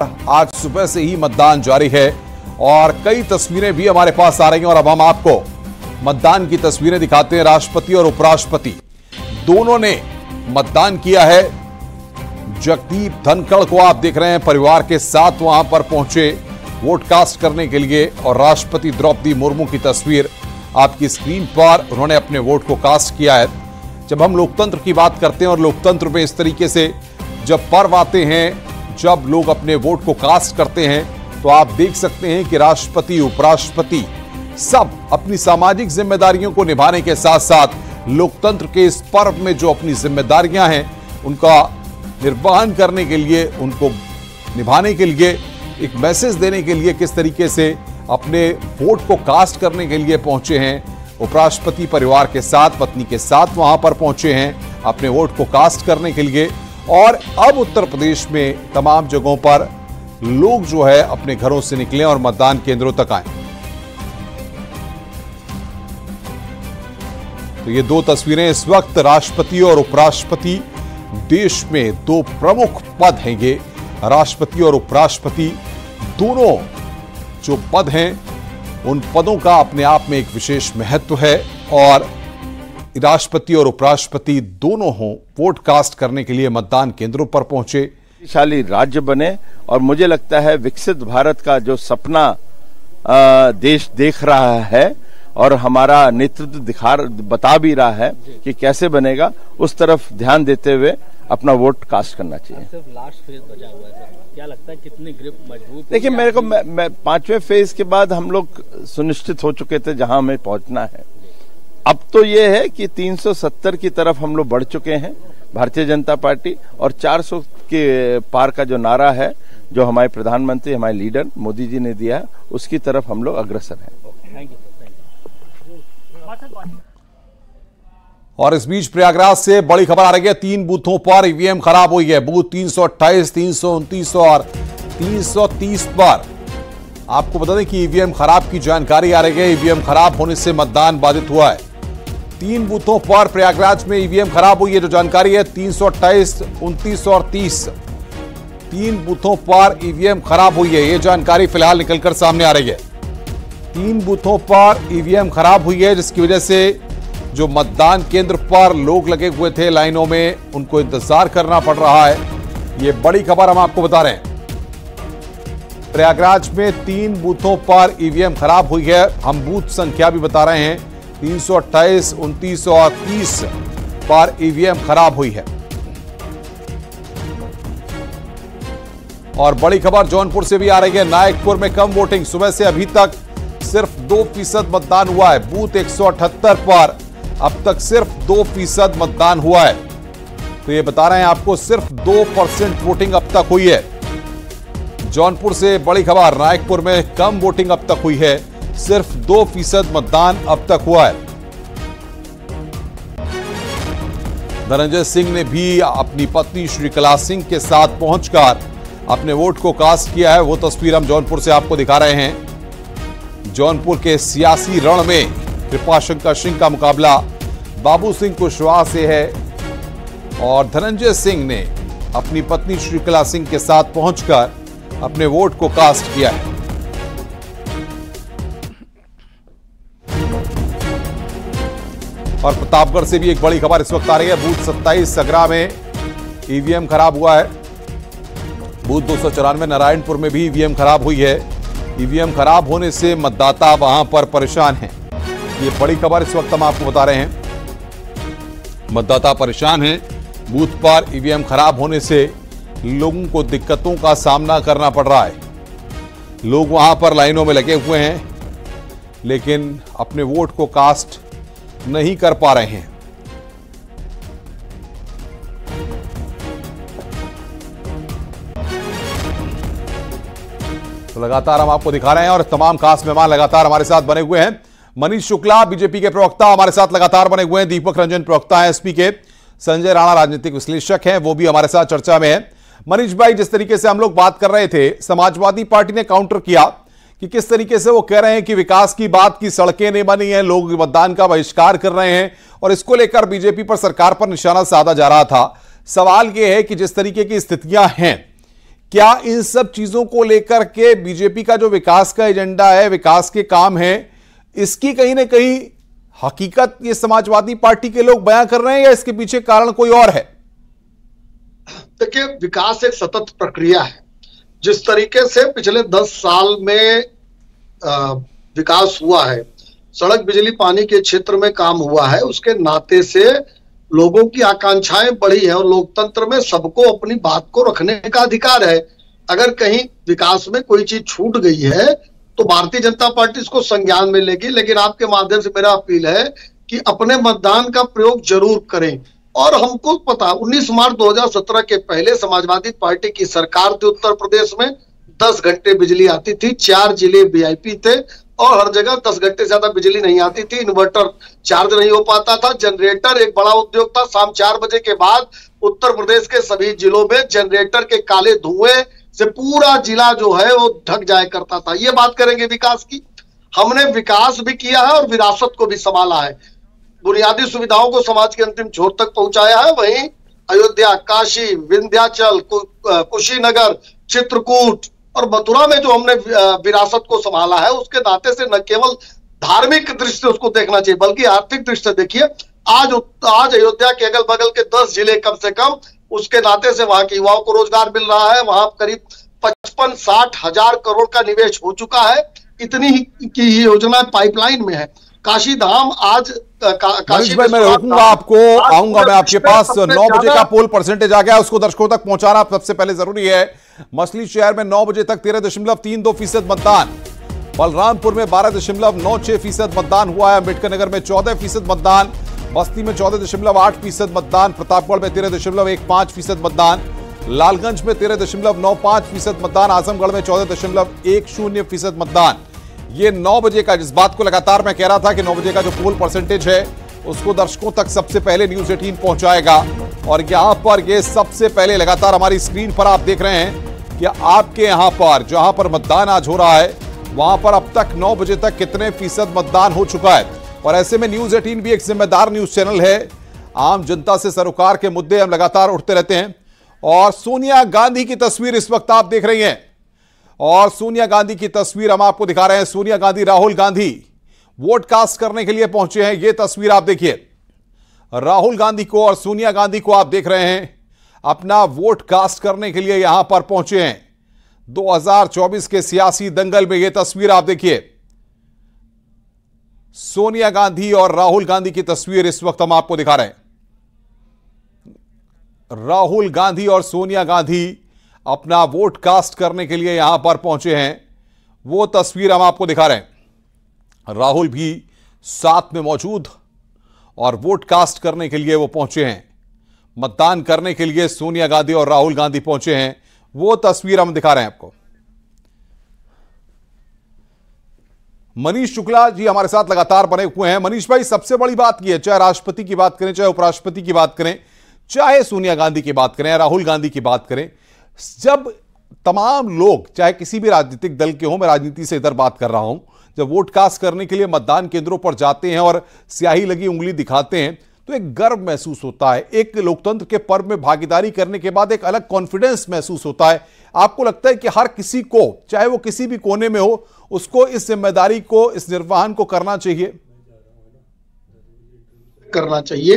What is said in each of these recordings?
आज सुबह से ही मतदान जारी है और कई तस्वीरें भी हमारे पास आ रही हैं और अब हम आपको मतदान की तस्वीरें दिखाते हैं, राष्ट्रपति और उपराष्ट्रपति। दोनों ने मतदान किया है। जगदीप धनखड़ को आप देख रहे हैं, परिवार के साथ वहाँ पर पहुँचे वोट कास्ट करने के लिए और राष्ट्रपति द्रौपदी मुर्मू की तस्वीर आपकी स्क्रीन पर, उन्होंने अपने वोट को कास्ट किया है। जब हम लोकतंत्र की बात करते हैं और लोकतंत्र में इस तरीके से जब पर्व आते हैं जब लोग अपने वोट को कास्ट करते हैं तो आप देख सकते हैं कि राष्ट्रपति, उपराष्ट्रपति सब अपनी सामाजिक जिम्मेदारियों को निभाने के साथ साथ लोकतंत्र के इस पर्व में जो अपनी जिम्मेदारियाँ हैं, उनका निर्वहन करने के लिए, उनको निभाने के लिए, एक मैसेज देने के लिए किस तरीके से अपने वोट को कास्ट करने के लिए पहुँचे हैं, उपराष्ट्रपति परिवार के साथ, पत्नी के साथ वहाँ पर पहुँचे हैं, अपने वोट को कास्ट करने के लिए। और अब उत्तर प्रदेश में तमाम जगहों पर लोग जो है अपने घरों से निकले और मतदान केंद्रों तक आए। तो ये दो तस्वीरें इस वक्त राष्ट्रपति और उपराष्ट्रपति देश में दो प्रमुख पद हैं ये राष्ट्रपति और उपराष्ट्रपति दोनों जो पद हैं, उन पदों का अपने आप में एक विशेष महत्व है और राष्ट्रपति और उपराष्ट्रपति दोनों हों वोट कास्ट करने के लिए मतदान केंद्रों पर पहुँचे। शक्तिशाली राज्य बने और मुझे लगता है विकसित भारत का जो सपना देश देख रहा है और हमारा नेतृत्व दिखा बता भी रहा है कि कैसे बनेगा उस तरफ़ ध्यान देते हुए अपना वोट कास्ट करना चाहिए। सिर्फ़ लास्ट फ़ेज़ बचा हुआ है क्या लगता है कितनी ग्रिप मज़बूत देखिए मेरे को मैं, मैं पाँचवें फ़ेज़ के बाद हम लोग सुनिश्चित हो चुके थे जहाँ हमें पहुँचना है। अब तो ये है कि 370 की तरफ़ हम लोग बढ़ चुके हैं भारतीय जनता पार्टी और 400 के पार का जो नारा है जो हमारे प्रधानमंत्री हमारे लीडर मोदी जी ने दिया उसकी तरफ़ हम लोग अग्रसर हैं। और इस बीच प्रयागराज से बड़ी खबर आ रही है तीन बूथों पर ईवीएम खराब हुई है। बूथ तीन सौ अट्ठाईस तीन सौ उनतीस और तीन सौ तीस पर। आपको बता दें कि ईवीएम खराब की जानकारी आ रही है। ईवीएम खराब होने से मतदान बाधित हुआ है। तीन बूथों पर प्रयागराज में ईवीएम खराब हुई है, जो जानकारी है, तीन सौ अट्ठाईस, उनतीस और तीस। तीन बूथों पर ईवीएम खराब हुई है, ये जानकारी फ़िलहाल निकलकर सामने आ रही है। तीन बूथों पर ईवीएम खराब हुई है, जिसकी वजह से जो मतदान केंद्र पर लोग लगे हुए थे लाइनों में, उनको इंतज़ार करना पड़ रहा है। ये बड़ी खबर हम आपको बता रहे हैं। प्रयागराज में तीन बूथों पर ईवीएम खराब हुई है, हम बूथ संख्या भी बता रहे हैं। तीन सौ अट्ठाईस, उनतीस पर ईवीएम खराब हुई है। और बड़ी खबर, जौनपुर से भी आ रही है, नायकपुर में कम वोटिंग, सुबह से अभी तक सिर्फ़ दो फ़ीसद मतदान हुआ है। बूथ 178 पर, अब तक सिर्फ़ दो फ़ीसद मतदान हुआ है। तो ये बता रहे हैं आपको, सिर्फ़ दो परसेंट वोटिंग अब तक हुई है। जौनपुर से बड़ी खबर, नायकपुर में कम वोटिंग अब तक हुई है। सिर्फ़ दो फ़ीसद मतदान अब तक हुआ है। धनंजय सिंह ने भी अपनी पत्नी श्रीकला सिंह के साथ पहुंचकर अपने वोट को कास्ट किया है। वो तस्वीर हम जौनपुर से आपको दिखा रहे हैं। जौनपुर के सियासी रण में कृपा शंकर सिंह का मुकाबला बाबू सिंह कुशवाहा से है और धनंजय सिंह ने अपनी पत्नी श्रीकला सिंह के साथ पहुंचकर अपने वोट को कास्ट किया है। और प्रतापगढ़ से भी एक बड़ी खबर इस वक्त आ रही है। बूथ सत्ताईस सगरा में ईवीएम खराब हुआ है। बूथ दो सौ चौरानवे नारायणपुर में भी ईवीएम खराब हुई है। ईवीएम खराब होने से मतदाता वहाँ पर परेशान हैं। ये बड़ी खबर इस वक्त हम आपको बता रहे हैं। मतदाता परेशान हैं। बूथ पर ईवीएम खराब होने से लोगों को दिक्कतों का सामना करना पड़ रहा है। लोग वहाँ पर लाइनों में लगे हुए हैं, लेकिन अपने वोट को कास्ट नहीं कर पा रहे हैं। तो लगातार हम आपको दिखा रहे हैं और तमाम खास मेहमान लगातार हमारे साथ बने हुए हैं। मनीष शुक्ला, बीजेपी के प्रवक्ता हमारे साथ लगातार बने हुए हैं। दीपक रंजन प्रवक्ता है एसपी के। संजय राणा राजनीतिक विश्लेषक हैं, वो भी हमारे साथ चर्चा में है। मनीष भाई, जिस तरीके से हम लोग बात कर रहे थे, समाजवादी पार्टी ने काउंटर किया कि किस तरीके से वो कह रहे हैं कि विकास की बात की सड़कें नहीं बनी हैं, लोग मतदान का बहिष्कार कर रहे हैं और इसको लेकर बीजेपी पर सरकार पर निशाना साधा जा रहा था। सवाल यह है कि जिस तरीके की स्थितियाँ हैं, क्या इन सब चीज़ों को लेकर के बीजेपी का जो विकास का एजेंडा है, विकास के काम है, इसकी कहीं ना कहीं हकीकत ये समाजवादी पार्टी के लोग बयां कर रहे हैं या इसके पीछे कारण कोई और है? देखिए, विकास एक सतत प्रक्रिया है। जिस तरीके से पिछले दस साल में विकास हुआ है, सड़क बिजली पानी के क्षेत्र में काम हुआ है, उसके नाते से लोगों की आकांक्षाएँ बढ़ी है और लोकतंत्र में सबको अपनी बात को रखने का अधिकार है। अगर कहीं विकास में कोई चीज़ छूट गई है तो भारतीय जनता पार्टी इसको संज्ञान में लेगी, लेकिन आपके माध्यम से मेरा अपील है कि अपने मतदान का प्रयोग ज़रूर करें। और हमको पता 19 मार्च 2017 के पहले समाजवादी पार्टी की सरकार थी उत्तर प्रदेश में। 10 घंटे बिजली आती थी, चार ज़िले वीआईपी थे और हर जगह 10 घंटे से ज़्यादा बिजली नहीं आती थी इन्वर्टर चार्ज नहीं हो पाता था जनरेटर एक बड़ा उद्योग था। शाम चार बजे के बाद उत्तर प्रदेश के सभी जिलों में जनरेटर के काले धुएँ से पूरा जिला जो है वो ढक जाया करता था। ये बात करेंगे विकास की। हमने विकास भी किया है और विरासत को भी संभाला है। बुनियादी सुविधाओं को समाज के अंतिम छोर तक पहुँचाया है। वहीं अयोध्या, काशी, विंध्याचल कुशीनगर, चित्रकूट और मथुरा में जो हमने विरासत को संभाला है, उसके नाते से न केवल धार्मिक दृष्टि उसको देखना चाहिए, बल्कि आर्थिक दृष्टि से देखिए, आज आज अयोध्या के अगल बगल के दस ज़िले कम से कम, उसके नाते से वहाँ के युवाओं को रोज़गार मिल रहा है। वहाँ करीब पचपन साठ हज़ार करोड़ का निवेश हो चुका है। इतनी ही, की योजना पाइपलाइन में है। काशी धाम आज काशी भाई मैं रोकूँगा आपको आऊँगा मैं आपके पास नौ बजे का पोल परसेंटेज आ गया उसको दर्शकों तक पहुंचाना सबसे पहले ज़रूरी है। मछली शहर में नौ बजे तक तेरह दशमलव तीन दो फ़ीसद मतदान। बलरामपुर में बारह दशमलव नौ छह फ़ीसद मतदान हुआ है। अंबेडकर नगर में चौदह फ़ीसद मतदान। बस्ती में चौदह दशमलव आठ फ़ीसद मतदान। प्रतापगढ़ में तेरह दशमलव एक पाँच फ़ीसद मतदान। लालगंज में तेरह दशमलव नौ पाँच फ़ीसद मतदान। आजमगढ़ में चौदह दशमलव एक शून्य फ़ीसद मतदान। ये नौ बजे का, जिस बात को लगातार मैं कह रहा था कि नौ बजे का जो पोल परसेंटेज है, उसको दर्शकों तक सबसे पहले न्यूज़ एटीन पहुंचाएगा। और यहाँ पर ये सबसे पहले लगातार हमारी स्क्रीन पर आप देख रहे हैं कि आपके यहाँ पर, जहाँ पर मतदान आज हो रहा है, वहाँ पर अब तक नौ बजे तक कितने फ़ीसद मतदान हो चुका है? और ऐसे में न्यूज़ एटीन भी एक जिम्मेदार न्यूज़ चैनल है। आम जनता से सरोकार के मुद्दे हम लगातार उठते रहते हैं। और सोनिया गांधी की तस्वीर इस वक्त आप देख रही हैं। और सोनिया गांधी की तस्वीर हम आपको दिखा रहे हैं। सोनिया गांधी, राहुल गांधी वोट कास्ट करने के लिए पहुँचे हैं। यह तस्वीर आप देखिए। राहुल गांधी को और सोनिया गांधी को आप देख रहे हैं। अपना वोट कास्ट करने के लिए यहाँ पर पहुँचे हैं। 2024 के सियासी दंगल में यह तस्वीर आप देखिए। सोनिया गांधी और राहुल गांधी की तस्वीर इस वक्त हम आपको दिखा रहे हैं। राहुल गांधी और सोनिया गांधी अपना वोट कास्ट करने के लिए यहाँ पर पहुँचे हैं। वो तस्वीर हम आपको दिखा रहे हैं। राहुल भी साथ में मौजूद और वोट कास्ट करने के लिए वो पहुँचे हैं। मतदान करने के लिए सोनिया गांधी और राहुल गांधी पहुँचे हैं। वो तस्वीर हम दिखा रहे हैं आपको। मनीष शुक्ला जी हमारे साथ लगातार बने हुए हैं। मनीष भाई, सबसे बड़ी बात यह है, चाहे राष्ट्रपति की बात करें, चाहे उपराष्ट्रपति की बात करें, चाहे सोनिया गांधी की बात करें राहुल गांधी की बात करें जब तमाम लोग, चाहे किसी भी राजनीतिक दल के हों, मैं राजनीति से इधर बात कर रहा हूँ, जब वोट कास्ट करने के लिए मतदान केंद्रों पर जाते हैं और स्याही लगी उंगली दिखाते हैं तो एक गर्व महसूस होता है। एक लोकतंत्र के पर्व में भागीदारी करने के बाद एक अलग कॉन्फिडेंस महसूस होता है। आपको लगता है कि हर किसी को, चाहे वो किसी भी कोने में हो, उसको इस ज़िम्मेदारी को, इस निर्वहन को करना चाहिए। करना चाहिए।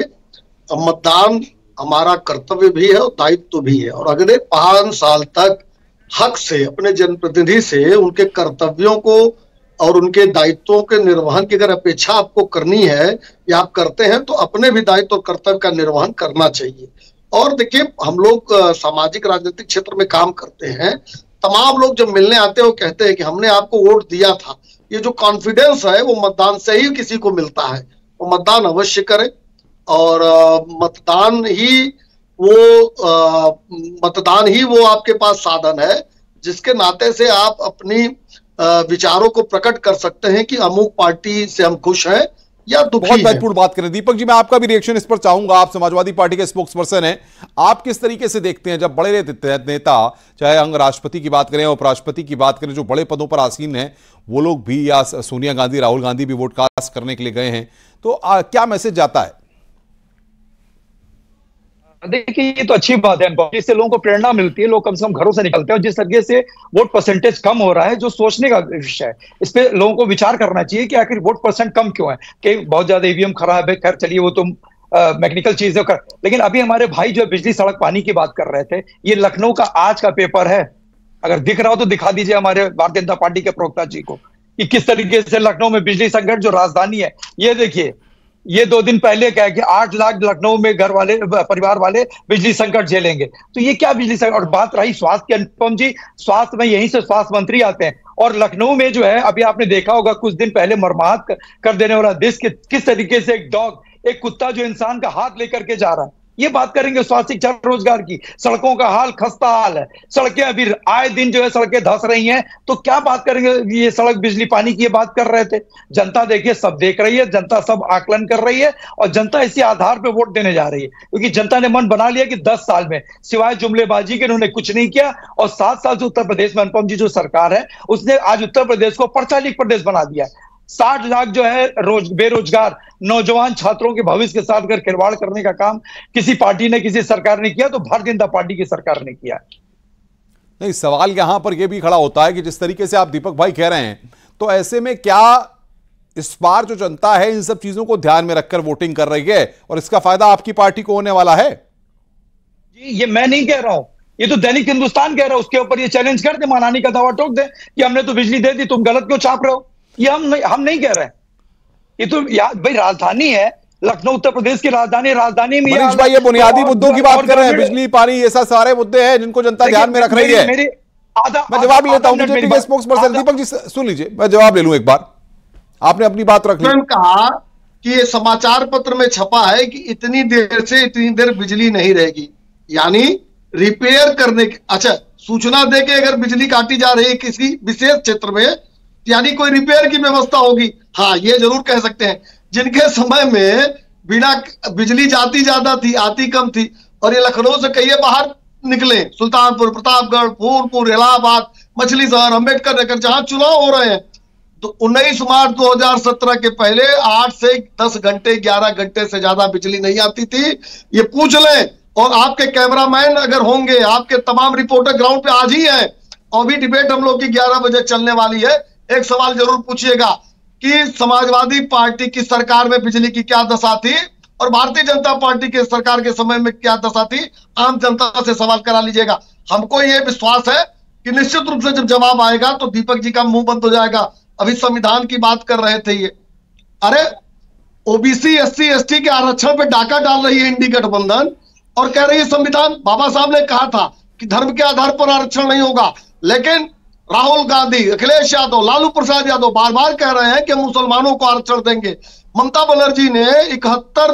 मतदान हमारा कर्तव्य भी है और दायित्व तो भी है। और अगले पाँच साल तक हक से, अपने जनप्रतिनिधि से उनके कर्तव्यों को और उनके दायित्वों के निर्वहन की अगर अपेक्षा आपको करनी है या आप करते हैं तो अपने भी दायित्व और कर्तव्य का निर्वहन करना चाहिए। और देखिए, हम लोग सामाजिक राजनीतिक क्षेत्र में काम करते हैं। तमाम लोग जब मिलने आते हैं, वो कहते हैं कि हमने आपको वोट दिया था। ये जो कॉन्फिडेंस है, वो मतदान से ही किसी को मिलता है। वो मतदान अवश्य करे। और मतदान ही वो मतदान ही वो आपके पास साधन है जिसके नाते से आप अपनी विचारों को प्रकट कर सकते हैं कि अमुक पार्टी से हम खुश हैं या बहुत महत्वपूर्ण बात करें। दीपक जी मैं आपका भी रिएक्शन इस पर चाहूँगा। आप समाजवादी पार्टी के स्पोक्स पर्सन हैं। आप किस तरीके से देखते हैं जब बड़े नेता चाहे अंग राष्ट्रपति की बात करें उपराष्ट्रपति की बात करें जो बड़े पदों पर आसीन हैं वो लोग भी या सोनिया गांधी राहुल गांधी भी वोट कास्ट करने के लिए गए हैं। तो आ, क्या मैसेज जाता है? देखिए, ये तो अच्छी बात है इससे लोगों को प्रेरणा मिलती है, लोग कम से कम घरों से निकलते हैं जिस तरीके से वोट परसेंटेज कम हो रहा है, जो सोचने का विषय है, इस पर लोगों को विचार करना चाहिए कि आखिर वोट परसेंट कम क्यों है? कि बहुत ज़्यादा ईवीएम खराब है, खैर चलिए वो तुम मैकेनिकल चीज़ कर लेकिन अभी हमारे भाई जो बिजली, सड़क, पानी की बात कर रहे थे, ये लखनऊ का आज का पेपर है। अगर दिख रहा हो तो दिखा दीजिए हमारे भारतीय जनता पार्टी के प्रवक्ता जी को, कि किस तरीके से लखनऊ में बिजली संकट, जो राजधानी है, ये देखिए ये दो दिन पहले कहे कि आठ लाख लखनऊ में घर वाले परिवार वाले बिजली संकट झेलेंगे। तो ये क्या बिजली संकट? और बात रही स्वास्थ्य की, अनुपम जी, स्वास्थ्य में यहीं से स्वास्थ्य मंत्री आते हैं। और लखनऊ में जो है, अभी आपने देखा होगा, कुछ दिन पहले मरमाहत कर देने वाला देश के किस तरीके से एक डॉग, एक कुत्ता जो इंसान का हाथ लेकर के जा रहा है। ये बात करेंगे स्वास्थ्य रोज़गार की। सड़कों का हाल खस्ता हाल है। सड़कें अभी आए दिन जो है सड़कें धस रही हैं। तो क्या बात करेंगे? ये सड़क बिजली पानी की ये बात कर रहे थे। जनता देखिए, सब देख रही है। जनता सब आकलन कर रही है और जनता इसी आधार पर वोट देने जा रही है। क्योंकि जनता ने मन बना लिया कि दस साल में, सिवाय जुमलेबाजी के उन्होंने कुछ नहीं किया और सात साल से उत्तर प्रदेश में, अनुपम जी, जो सरकार है, उसने आज उत्तर प्रदेश को परचालिक प्रदेश बना दिया साठ लाख जो है रोज बेरोजगार नौजवान छात्रों के भविष्य के साथ अगर खिलवाड़ करने का काम किसी पार्टी ने किसी सरकार ने किया तो भारतीय जनता पार्टी की सरकार ने किया। नहीं सवाल यहाँ पर यह भी खड़ा होता है कि जिस तरीके से आप दीपक भाई कह रहे हैं तो ऐसे में क्या इस बार जो जनता है इन सब चीज़ों को ध्यान में रखकर वोटिंग कर रही है और इसका फ़ायदा आपकी पार्टी को होने वाला है? जी ये मैं नहीं कह रहा हूँ। ये तो दैनिक हिंदुस्तान कह रहा है उसके ऊपर ये चैलेंज कर दे मानानी का दावा टोक दे कि हमने तो बिजली दे दी तुम गलत क्यों छाप रहे हो? ये हम नहीं हम नहीं कह रहे ये तो भाई राजधानी है लखनऊ उत्तर प्रदेश की राजधानी राजधानी में मनीष भाई ये बुनियादी मुद्दों की बात कर रहे हैं बिजली पानी ये सब सारे मुद्दे हैं जिनको जनता ध्यान में रख रही है। मैं जवाब लेता हूँ बीजेपी के स्पोक्स पर्सन दीपक जी सुन लीजिए मैं जवाब ले लूँ एक बार। आपने अपनी बात रख ली। कहा कि ये समाचार पत्र में छपा है कि इतनी देर से इतनी देर बिजली नहीं रहेगी। यानी रिपेयर करने के अच्छा सूचना दे के अगर बिजली काटी जा रही है किसी विशेष क्षेत्र में यानी कोई रिपेयर की व्यवस्था होगी। हाँ ये ज़रूर कह सकते हैं। जिनके समय में बिना बिजली जाती ज़्यादा थी, आती कम थी, और ये लखनऊ से कहिए बाहर निकले, सुल्तानपुर, प्रतापगढ़, फूलपुर, इलाहाबाद मछली शहर अंबेडकर नगर, जहाँ चुनाव हो रहे हैं तो उन्नीस मार्च 2017 के पहले आठ से दस घंटे, ग्यारह घंटे से ज़्यादा बिजली नहीं आती थी। ये पूछ लें, और आपके कैमरामैन अगर होंगे, आपके तमाम रिपोर्टर ग्राउंड पे आज ही है, और भी डिबेट हम लोग की ग्यारह बजे चलने वाली है एक सवाल ज़रूर पूछिएगा कि समाजवादी पार्टी की सरकार में बिजली की क्या दशा थी और भारतीय जनता पार्टी के सरकार के समय में क्या दशा थी? आम जनता से सवाल करा लीजिएगा। हमको यह विश्वास है कि निश्चित रूप से जब जवाब आएगा तो दीपक जी का मुँह बंद हो जाएगा। अभी संविधान की बात कर रहे थे ये। अरे, ओबीसी, एससी, एसटी के आरक्षण पे डाका डाल रही है इंडी गठबंधन और कह रही है संविधान। बाबा साहब ने कहा था कि धर्म के आधार पर आरक्षण नहीं होगा। लेकिन राहुल गांधी अखिलेश यादव लालू प्रसाद यादव बार बार कह रहे हैं कि मुसलमानों को आरक्षण देंगे। ममता बनर्जी ने इकहत्तर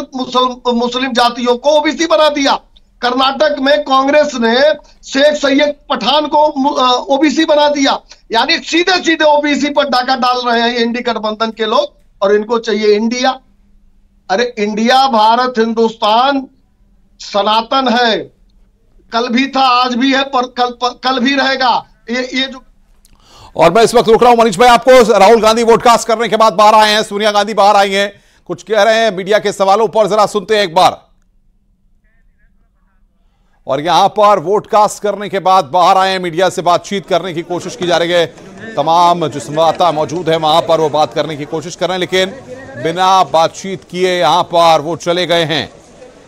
मुस्लिम जातियों को ओबीसी बना दिया। कर्नाटक में कांग्रेस ने शेख सैयद पठान को ओबीसी बना दिया। यानी सीधे सीधे ओबीसी पर डाका डाल रहे हैं इंडी गठबंधन के लोग और इनको चाहिए इंडिया। अरे इंडिया भारत हिंदुस्तान सनातन है। कल भी था आज भी है पर कल पर, कल भी रहेगा। ये ये जो और मैं इस वक्त रुक रहा हूँ, मनीष भाई, आपको राहुल गांधी वोटकास्ट करने के बाद बाहर आए हैं, सोनिया गांधी बाहर आई हैं। कुछ कह रहे हैं, मीडिया के सवालों पर जरा सुनते हैं एक बार। और यहाँ पर वोटकास्ट करने के बाद बाहर आए हैं, मीडिया से बातचीत करने की कोशिश की जा रही है। तमाम जो संवाददाता मौजूद है वहाँ पर, वो बात करने की कोशिश कर रहे हैं, लेकिन बिना बातचीत किए यहाँ पर वो चले गए हैं।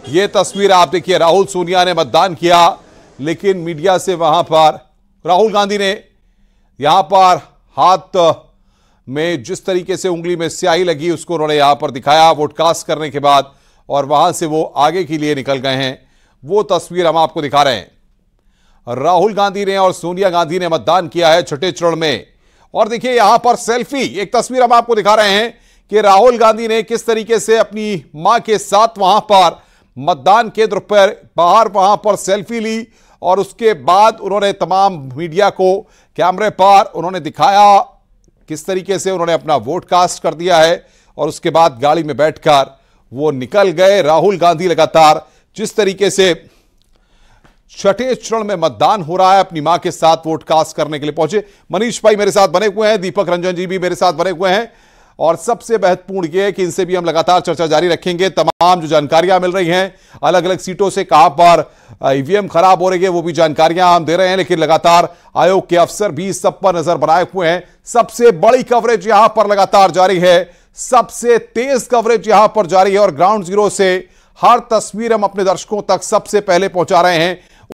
ये तस्वीर आप देखिए, राहुल, सोनिया ने मतदान किया, लेकिन मीडिया से वहाँ पर राहुल गांधी ने यहाँ पर हाथ में जिस तरीके से उंगली में स्याही लगी, उसको उन्होंने यहाँ पर दिखाया वोटकास्ट करने के बाद, और वहाँ से वो आगे के लिए निकल गए हैं। वो तस्वीर हम आपको दिखा रहे हैं। राहुल गांधी ने और सोनिया गांधी ने मतदान किया है छठे चरण में। और देखिए, यहाँ पर सेल्फी, एक तस्वीर हम आपको दिखा रहे हैं कि राहुल गांधी ने किस तरीके से अपनी माँ के साथ वहाँ पर मतदान केंद्र पर, बाहर वहाँ पर सेल्फी ली और उसके बाद उन्होंने तमाम मीडिया को कैमरे पर उन्होंने दिखाया किस तरीके से उन्होंने अपना वोट कास्ट कर दिया है और उसके बाद गाड़ी में बैठकर वो निकल गए। राहुल गांधी लगातार जिस तरीके से छठे चरण में मतदान हो रहा है, अपनी माँ के साथ वोट कास्ट करने के लिए पहुँचे। मनीष भाई मेरे साथ बने हुए हैं, दीपक रंजन जी भी मेरे साथ बने हुए हैं। और सबसे महत्वपूर्ण यह है कि इनसे भी हम लगातार चर्चा जारी रखेंगे। तमाम जो जानकारियाँ मिल रही हैं अलग अलग सीटों से कहाँ पर ईवीएम खराब हो रही है, वो भी जानकारियाँ हम दे रहे हैं, लेकिन लगातार आयोग के अफसर भी सब पर नज़र बनाए हुए हैं। सबसे बड़ी कवरेज यहाँ पर लगातार जारी है, सबसे तेज कवरेज यहाँ पर जारी है और ग्राउंड ज़ीरो से हर तस्वीर हम अपने दर्शकों तक सबसे पहले पहुँचा रहे हैं।